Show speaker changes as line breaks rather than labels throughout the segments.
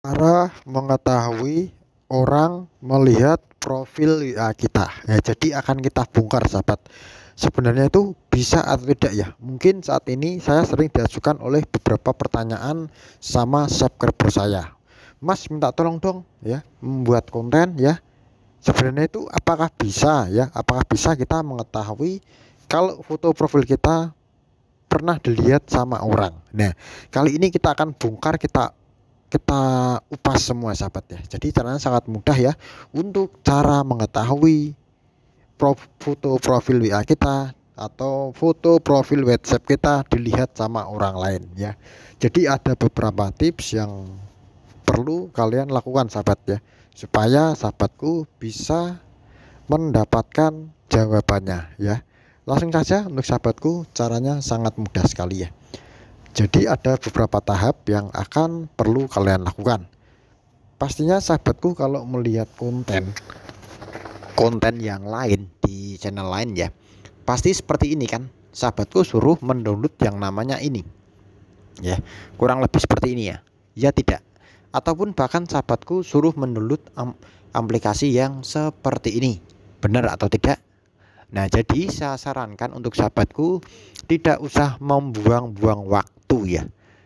Cara mengetahui orang melihat profil WA kita. Ya jadi akan kita bongkar sahabat. Sebenarnya itu bisa atau tidak ya? Mungkin saat ini saya sering diajukan oleh beberapa pertanyaan sama subscriber saya. Mas minta tolong dong ya membuat konten ya. Sebenarnya itu apakah bisa ya? Apakah bisa kita mengetahui kalau foto profil kita pernah dilihat sama orang? Nah kali ini kita akan bongkar kita kita upas semua sahabat ya. Jadi caranya sangat mudah ya untuk cara mengetahui pro foto profil WA kita atau foto profil WhatsApp kita dilihat sama orang lain ya. Jadi ada beberapa tips yang perlu kalian lakukan sahabat ya supaya sahabatku bisa mendapatkan jawabannya ya. Langsung saja untuk sahabatku caranya sangat mudah sekali ya jadi ada beberapa tahap yang akan perlu kalian lakukan. Pastinya sahabatku kalau melihat konten konten yang lain di channel lain ya, pasti seperti ini kan. Sahabatku suruh mendownload yang namanya ini. Ya, kurang lebih seperti ini ya. Ya tidak. Ataupun bahkan sahabatku suruh mendownload aplikasi yang seperti ini. Benar atau tidak? Nah, jadi saya sarankan untuk sahabatku tidak usah membuang-buang waktu ya.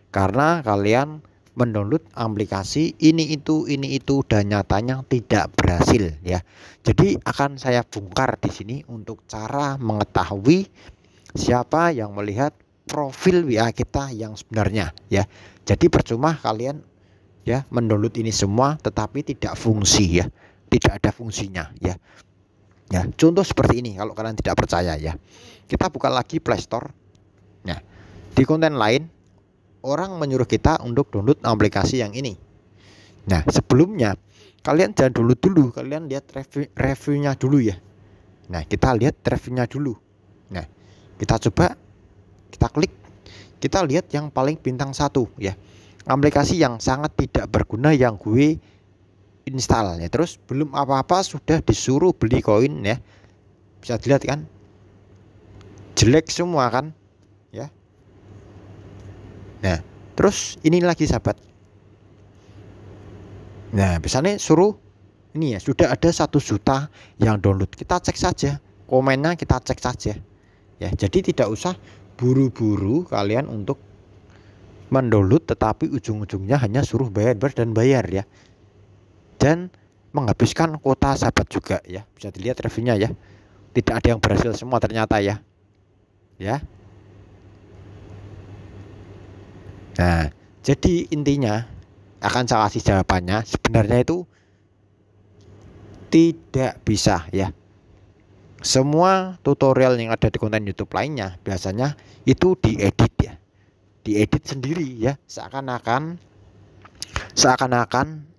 Karena kalian mendownload aplikasi ini itu ini itu dan nyatanya tidak berhasil ya. Jadi akan saya bongkar di sini untuk cara mengetahui siapa yang melihat profil WA kita yang sebenarnya ya. Jadi percuma kalian ya mendownload ini semua tetapi tidak fungsi ya. Tidak ada fungsinya ya. Ya, contoh seperti ini kalau kalian tidak percaya ya. Kita buka lagi Play Store. Nah, di konten lain orang menyuruh kita untuk download aplikasi yang ini. Nah, sebelumnya kalian jangan download dulu, kalian lihat review reviewnya dulu ya. Nah, kita lihat reviewnya dulu. Nah, kita coba kita klik, kita lihat yang paling bintang satu ya. Aplikasi yang sangat tidak berguna yang gue install ya. Terus belum apa-apa sudah disuruh beli koin ya. Bisa dilihat kan? Jelek semua kan? Ya. Nah terus ini lagi sahabat. Nah misalnya suruh ini ya sudah ada satu juta yang download. Kita cek saja komennya kita cek saja. Ya jadi tidak usah buru-buru kalian untuk mendownload tetapi ujung-ujungnya hanya suruh bayar dan bayar ya dan menghabiskan kuota sahabat juga ya. Bisa dilihat reviewnya ya. Tidak ada yang berhasil semua ternyata ya. Ya. Nah jadi intinya akan saya kasih jawabannya sebenarnya itu tidak bisa ya. Semua tutorial yang ada di konten YouTube lainnya biasanya itu diedit ya. Diedit sendiri ya. Seakan-akan seakan-akan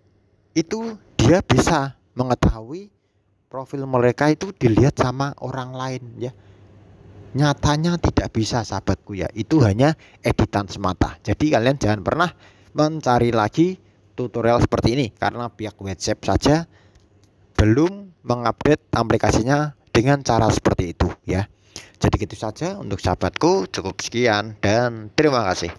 itu dia bisa mengetahui profil mereka itu dilihat sama orang lain ya. Nyatanya tidak bisa sahabatku ya. Itu hanya editan semata. Jadi kalian jangan pernah mencari lagi tutorial seperti ini karena pihak WhatsApp saja belum mengupdate aplikasinya dengan cara seperti itu ya. Jadi gitu saja untuk sahabatku. Cukup sekian dan terima kasih